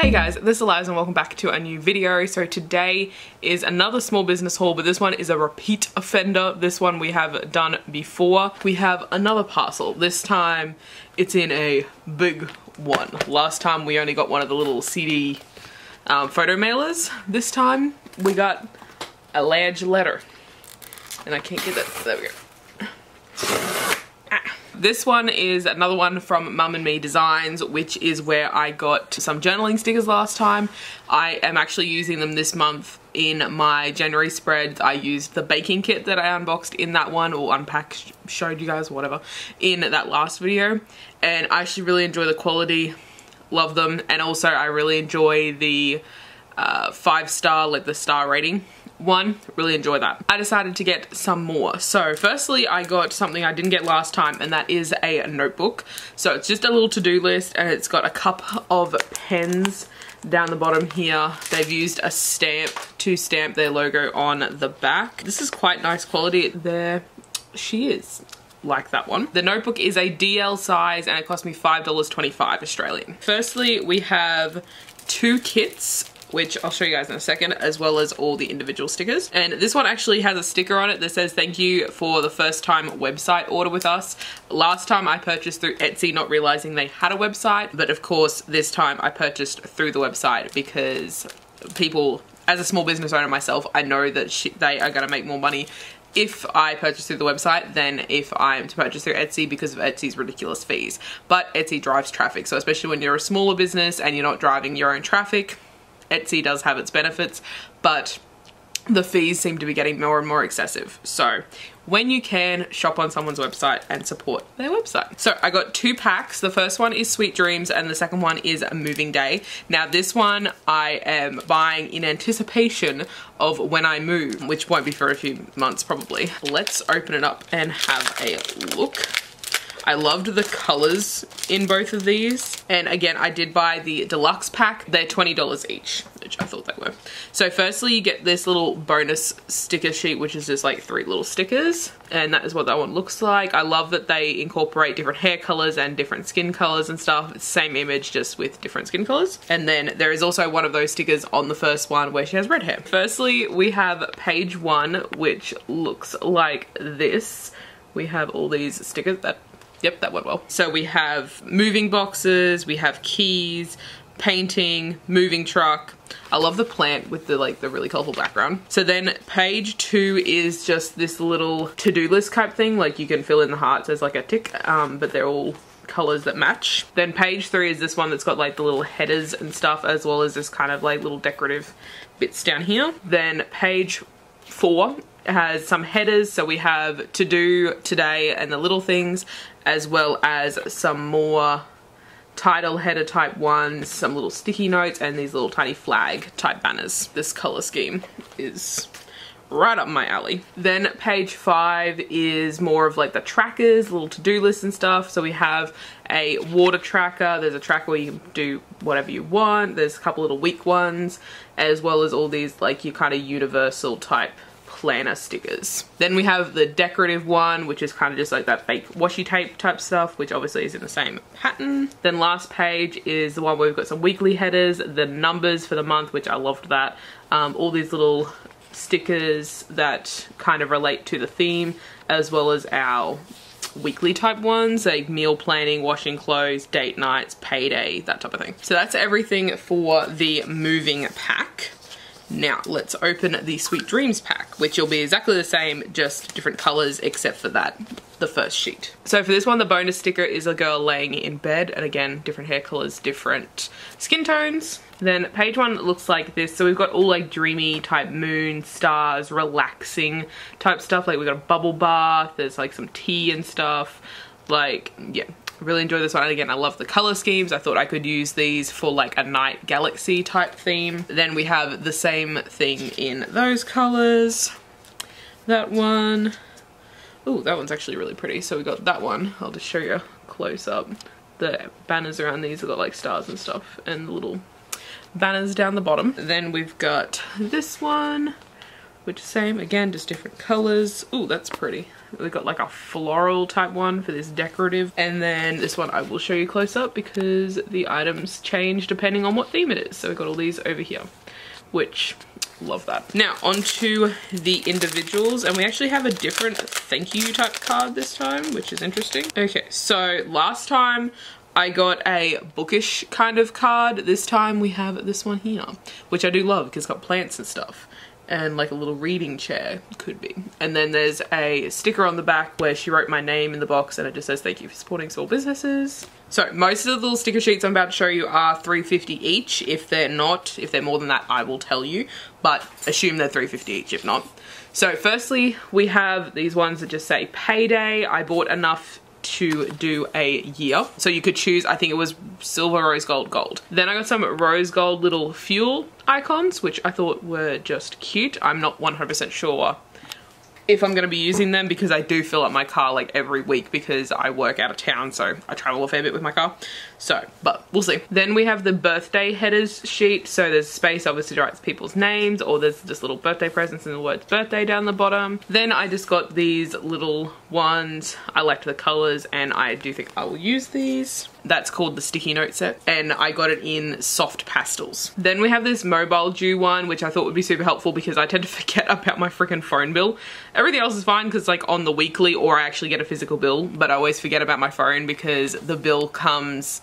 Hey guys, this is Eliza and welcome back to a new video. So today is another small business haul, but this one is a repeat offender. This one we have done before. We have another parcel. This time it's in a big one. Last time we only got one of the little CD um, photo mailers. This time we got a large letter. And I can't get that. There we go. This one is another one from Mum and Me Designs, which is where I got some journaling stickers last time. I am actually using them this month in my January spreads. I used the baking kit that I unboxed in that one or unpacked, showed you guys, whatever, in that last video. And I actually really enjoy the quality, love them. And also I really enjoy the uh, five star, like the star rating one, really enjoy that. I decided to get some more. So firstly, I got something I didn't get last time and that is a notebook. So it's just a little to-do list and it's got a cup of pens down the bottom here. They've used a stamp to stamp their logo on the back. This is quite nice quality. There she is like that one. The notebook is a DL size and it cost me $5.25 Australian. Firstly, we have two kits which I'll show you guys in a second, as well as all the individual stickers. And this one actually has a sticker on it that says thank you for the first time website order with us. Last time I purchased through Etsy not realizing they had a website, but of course this time I purchased through the website because people as a small business owner myself, I know that they are going to make more money if I purchase through the website than if I'm to purchase through Etsy because of Etsy's ridiculous fees. But Etsy drives traffic, so especially when you're a smaller business and you're not driving your own traffic, Etsy does have its benefits, but the fees seem to be getting more and more excessive. So when you can, shop on someone's website and support their website. So I got two packs. The first one is Sweet Dreams and the second one is a Moving Day. Now this one I am buying in anticipation of when I move, which won't be for a few months probably. Let's open it up and have a look. I loved the colors in both of these. And again, I did buy the deluxe pack. They're $20 each, which I thought they were. So firstly, you get this little bonus sticker sheet, which is just like three little stickers. And that is what that one looks like. I love that they incorporate different hair colors and different skin colors and stuff. Same image, just with different skin colors. And then there is also one of those stickers on the first one where she has red hair. Firstly, we have page one, which looks like this. We have all these stickers that Yep, that went well. So we have moving boxes, we have keys, painting, moving truck. I love the plant with the like the really colorful background. So then page two is just this little to-do list type thing. Like you can fill in the hearts as like a tick, um, but they're all colors that match. Then page three is this one that's got like the little headers and stuff as well as this kind of like little decorative bits down here. Then page four has some headers so we have to do today and the little things as well as some more title header type ones, some little sticky notes and these little tiny flag type banners. This color scheme is right up my alley. Then page five is more of like the trackers, little to-do lists and stuff. So we have a water tracker. There's a tracker where you can do whatever you want. There's a couple little week ones, as well as all these like your kind of universal type planner stickers. Then we have the decorative one, which is kind of just like that fake washi tape type stuff, which obviously is in the same pattern. Then last page is the one where we've got some weekly headers, the numbers for the month, which I loved that. Um, all these little stickers that kind of relate to the theme, as well as our weekly type ones like meal planning washing clothes date nights payday that type of thing so that's everything for the moving pack now let's open the Sweet Dreams pack, which will be exactly the same, just different colors except for that, the first sheet. So for this one, the bonus sticker is a girl laying in bed, and again, different hair colors, different skin tones. Then page one looks like this. So we've got all like dreamy type moon, stars, relaxing type stuff. Like we've got a bubble bath, there's like some tea and stuff. Like, yeah, really enjoy this one. And again, I love the color schemes. I thought I could use these for like a night galaxy type theme. Then we have the same thing in those colors. That one. Oh, that one's actually really pretty. So we got that one. I'll just show you close up. The banners around these have got like stars and stuff and little banners down the bottom. Then we've got this one, which same, again, just different colors. Oh, that's pretty. We got like a floral type one for this decorative. And then this one I will show you close up because the items change depending on what theme it is. So we got all these over here, which love that. Now onto the individuals and we actually have a different thank you type card this time, which is interesting. Okay, so last time I got a bookish kind of card. This time we have this one here, which I do love because it's got plants and stuff and like a little reading chair could be. And then there's a sticker on the back where she wrote my name in the box and it just says thank you for supporting small businesses. So most of the little sticker sheets I'm about to show you are 350 each. If they're not if they're more than that I will tell you. But assume they're 350 each if not. So firstly we have these ones that just say payday. I bought enough to do a year. So you could choose, I think it was silver, rose gold, gold. Then I got some rose gold little fuel icons, which I thought were just cute. I'm not 100% sure if I'm going to be using them because I do fill up my car like every week because I work out of town so I travel a fair bit with my car. So, but we'll see. Then we have the birthday headers sheet. So there's space obviously to write people's names or there's just little birthday presents and the words birthday down the bottom. Then I just got these little ones. I liked the colors and I do think I will use these. That's called the sticky note set and I got it in soft pastels. Then we have this mobile due one which I thought would be super helpful because I tend to forget about my freaking phone bill. Everything else is fine because like on the weekly or I actually get a physical bill but I always forget about my phone because the bill comes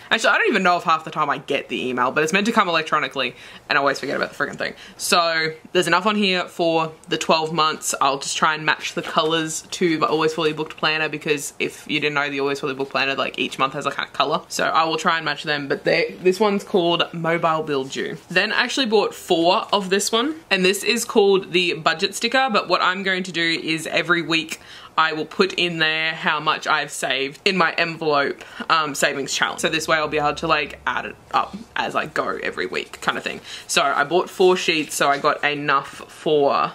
Actually, I don't even know if half the time I get the email, but it's meant to come electronically and I always forget about the freaking thing. So there's enough on here for the 12 months. I'll just try and match the colors to my Always Fully Booked planner because if you didn't know the Always Fully Booked planner, like each month has like a color. So I will try and match them, but this one's called Mobile Bill Due. Then I actually bought four of this one and this is called the budget sticker, but what I'm going to do is every week I will put in there how much I've saved in my envelope um, savings challenge. So this way I'll be able to like add it up as I go every week kind of thing. So I bought four sheets so I got enough for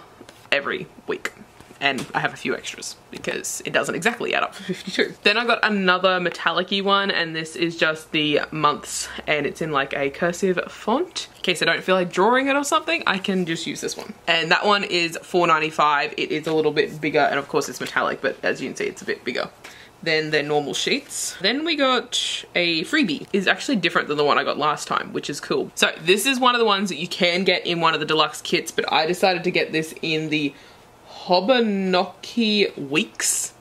every week and I have a few extras because it doesn't exactly add up for 52. Then I got another metallic one and this is just the months and it's in like a cursive font. In case I don't feel like drawing it or something, I can just use this one. And that one is $4.95. It is a little bit bigger and of course it's metallic, but as you can see, it's a bit bigger than their normal sheets. Then we got a freebie. It's actually different than the one I got last time, which is cool. So this is one of the ones that you can get in one of the deluxe kits, but I decided to get this in the Hobonichi Weeks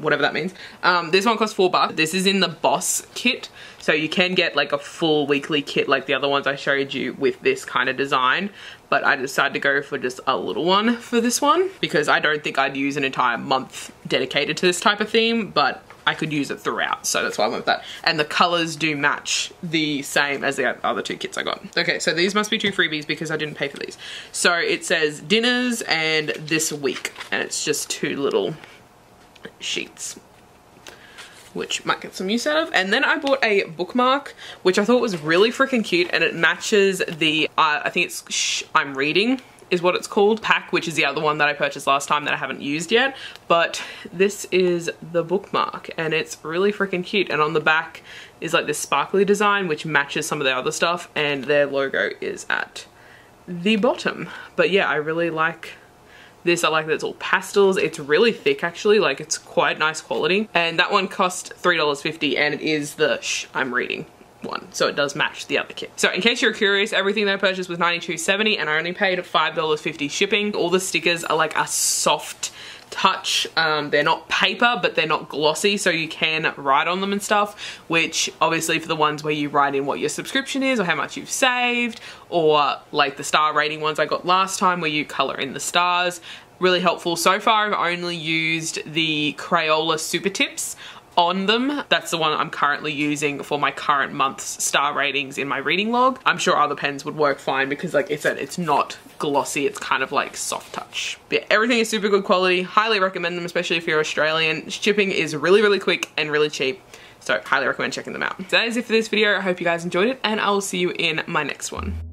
whatever that means. Um, this one costs four bucks. This is in the Boss kit. So you can get like a full weekly kit like the other ones I showed you with this kind of design. But I decided to go for just a little one for this one because I don't think I'd use an entire month dedicated to this type of theme. But I could use it throughout. So that's why I went with that. And the colors do match the same as the other two kits I got. Okay, so these must be two freebies because I didn't pay for these. So it says dinners and this week. And it's just two little sheets which might get some use out of. And then I bought a bookmark, which I thought was really freaking cute and it matches the, uh, I think it's Shh, I'm Reading is what it's called. Pack, which is the other one that I purchased last time that I haven't used yet. But this is the bookmark and it's really freaking cute. And on the back is like this sparkly design, which matches some of their other stuff. And their logo is at the bottom. But yeah, I really like this I like that it's all pastels. It's really thick actually, like it's quite nice quality. And that one cost $3.50 and it is the shh, I'm reading one so it does match the other kit so in case you're curious everything that I purchased was $92.70 and I only paid $5.50 shipping all the stickers are like a soft touch um, they're not paper but they're not glossy so you can write on them and stuff which obviously for the ones where you write in what your subscription is or how much you've saved or like the star rating ones I got last time where you color in the stars. Really helpful. So far I've only used the Crayola super tips on them. That's the one I'm currently using for my current month's star ratings in my reading log. I'm sure other pens would work fine because like I said, it's not glossy. It's kind of like soft touch. But yeah, everything is super good quality. Highly recommend them, especially if you're Australian. Shipping is really, really quick and really cheap. So highly recommend checking them out. So that is it for this video. I hope you guys enjoyed it and I will see you in my next one.